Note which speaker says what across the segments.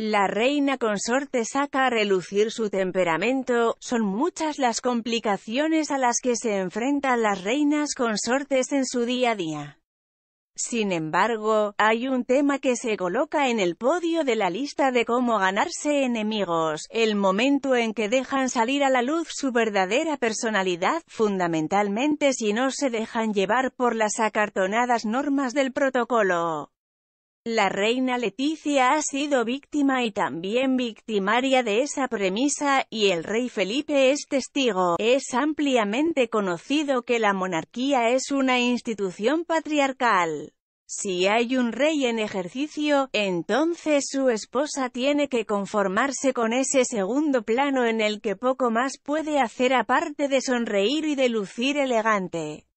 Speaker 1: La reina consorte saca a relucir su temperamento, son muchas las complicaciones a las que se enfrentan las reinas consortes en su día a día. Sin embargo, hay un tema que se coloca en el podio de la lista de cómo ganarse enemigos, el momento en que dejan salir a la luz su verdadera personalidad, fundamentalmente si no se dejan llevar por las acartonadas normas del protocolo. La reina Leticia ha sido víctima y también victimaria de esa premisa, y el rey Felipe es testigo. Es ampliamente conocido que la monarquía es una institución patriarcal. Si hay un rey en ejercicio, entonces su esposa tiene que conformarse con ese segundo plano en el que poco más puede hacer aparte de sonreír y de lucir elegante.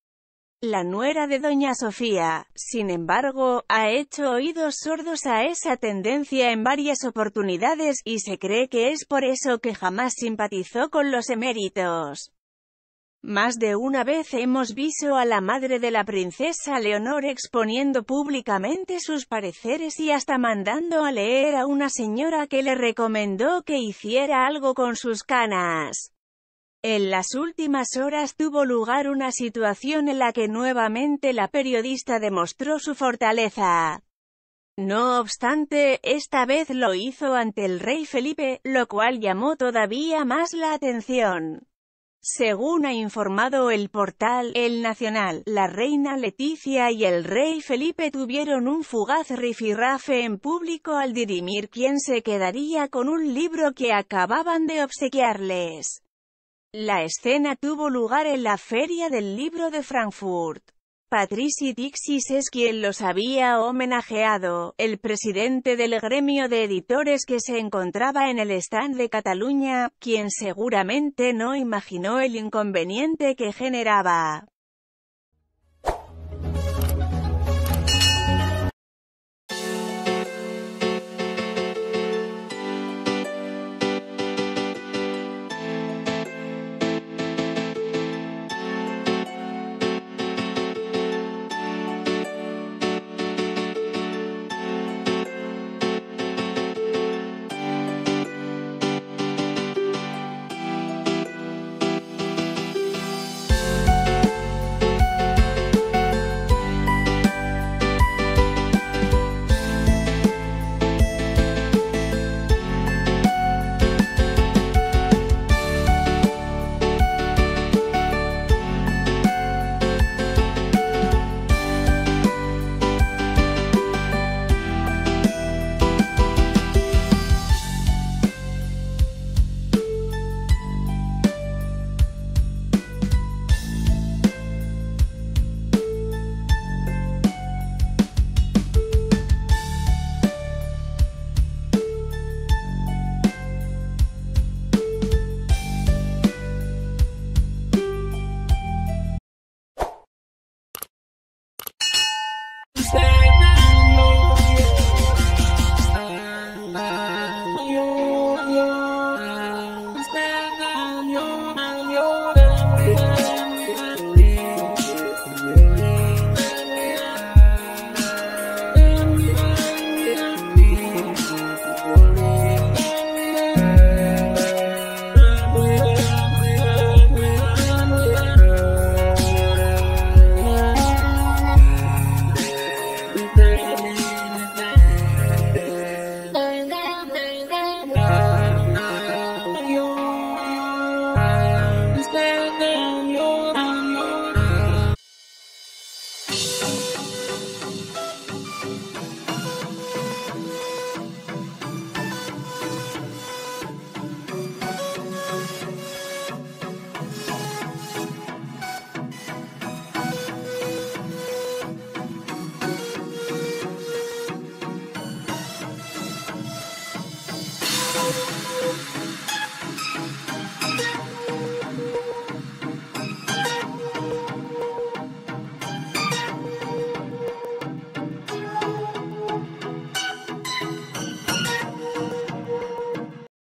Speaker 1: La nuera de doña Sofía, sin embargo, ha hecho oídos sordos a esa tendencia en varias oportunidades, y se cree que es por eso que jamás simpatizó con los eméritos. Más de una vez hemos visto a la madre de la princesa Leonor exponiendo públicamente sus pareceres y hasta mandando a leer a una señora que le recomendó que hiciera algo con sus canas. En las últimas horas tuvo lugar una situación en la que nuevamente la periodista demostró su fortaleza. No obstante, esta vez lo hizo ante el rey Felipe, lo cual llamó todavía más la atención. Según ha informado el portal El Nacional, la reina Leticia y el rey Felipe tuvieron un fugaz rifirrafe en público al dirimir quién se quedaría con un libro que acababan de obsequiarles. La escena tuvo lugar en la Feria del Libro de Frankfurt. Patrici Dixis es quien los había homenajeado, el presidente del gremio de editores que se encontraba en el stand de Cataluña, quien seguramente no imaginó el inconveniente que generaba.
Speaker 2: Stand you